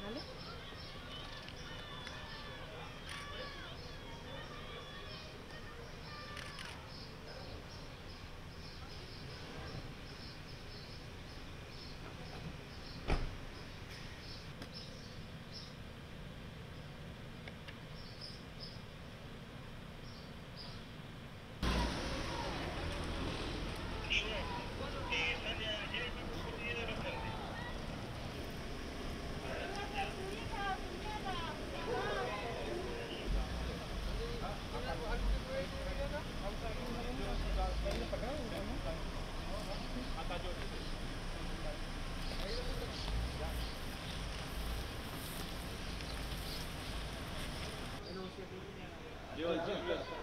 ¿Vale? Yeah, yeah.